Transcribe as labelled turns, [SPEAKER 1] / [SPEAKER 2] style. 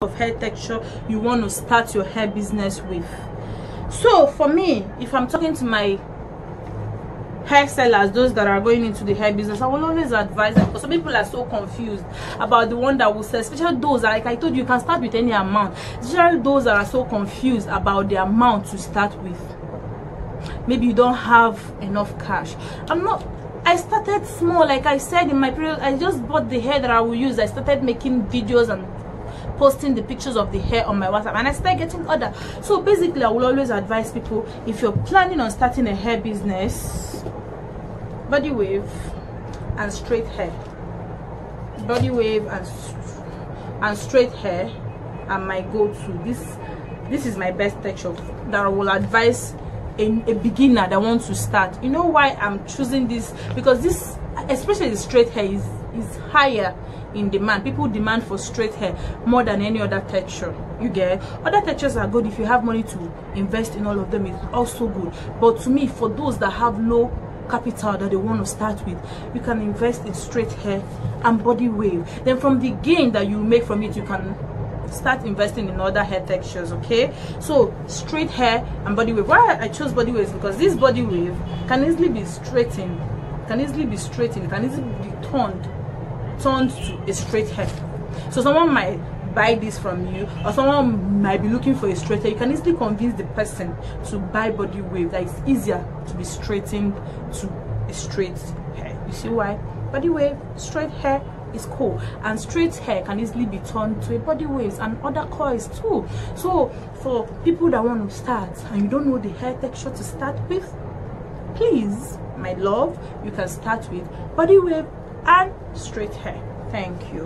[SPEAKER 1] of hair texture you want to start your hair business with. So for me if i'm talking to my hair sellers those that are going into the hair business i will always advise them because some people are so confused about the one that will sell especially those that, like i told you you can start with any amount. Especially those that are so confused about the amount to start with. Maybe you don't have enough cash. I'm not i started small like i said in my period i just bought the hair that i will use. I started making videos and posting the pictures of the hair on my whatsapp and i started getting order. So basically i will always advise people if you're planning on starting a hair business body wave and straight hair. Body wave and and straight hair are my go-to. This this is my best texture that i will advise a, a beginner that wants to start. You know why i'm choosing this? Because this especially the straight hair is is higher in demand. People demand for straight hair more than any other texture you get? Other textures are good. If you have money to invest in all of them it's also good. But to me for those that have low capital that they want to start with you can invest in straight hair and body wave. Then from the gain that you make from it you can start investing in other hair textures okay? So straight hair and body wave. Why i chose body waves? Because this body wave can easily be straightened can easily be straightened can easily be turned turned to a straight hair so someone might buy this from you or someone might be looking for a straight hair. You can easily convince the person to buy body wave that it's easier to be straightened to a straight hair. You see why? Body wave straight hair is cool. And straight hair can easily be turned to a body waves and other coils too. So for people that want to start and you don't know the hair texture to start with please my love you can start with body wave and straight hair. Thank you